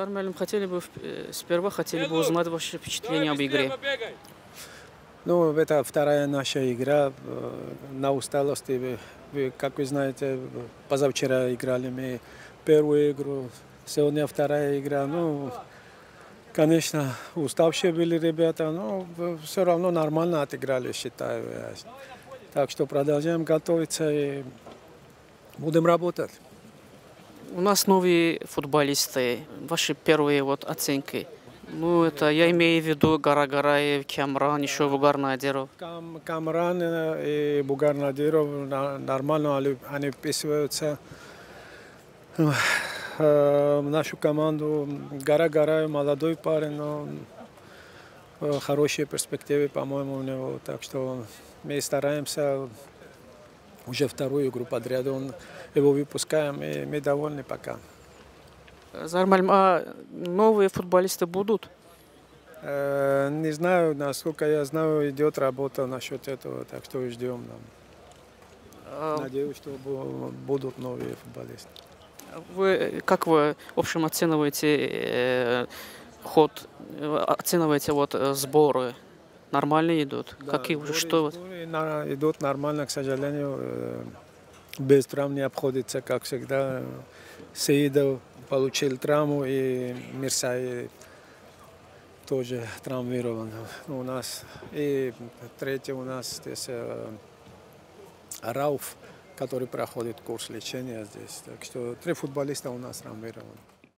Зармелем хотели бы э, сперва хотели бы узнать ваши впечатления об игре. Ну, это вторая наша игра э, на усталости. Вы, как вы знаете, позавчера играли мы первую игру, сегодня вторая игра. Ну, конечно, уставшие были ребята, но все равно нормально отыграли, считаю. Так что продолжаем готовиться и будем работать. У нас новые футболисты. Ваши первые вот оценки. Ну, это я имею в виду Гара Гараев, Камран, еще Бугар Надиров. Кам, Камран э, и Бугар Надиров на- нормально они, вписываются э, в нашу команду. Гара Гараев молодой парень, но э, хорошие перспективы, по-моему, у него. Так что мы стараемся уже вторую игру подряд. Он, его выпускаем, и мы довольны пока. Зармелем, а новые футболисты будут? Э, Не знаю, насколько я знаю, идет работа насчет этого, так что ждем. да. А Надеюсь, что бу- будут новые футболисты. Вы, как вы, в общем, оцениваете э, ход, э, оцениваете вот э, сборы? Нормально идут? Какие, сборы- что вот? идут нормально, к сожалению. э, Без травм не обходится, как всегда. Сеидов получил травму, и Мирсай тоже травмирован у нас. И третий у нас здесь э, Рауф, который проходит курс лечения здесь. Так что три футболиста у нас травмированы.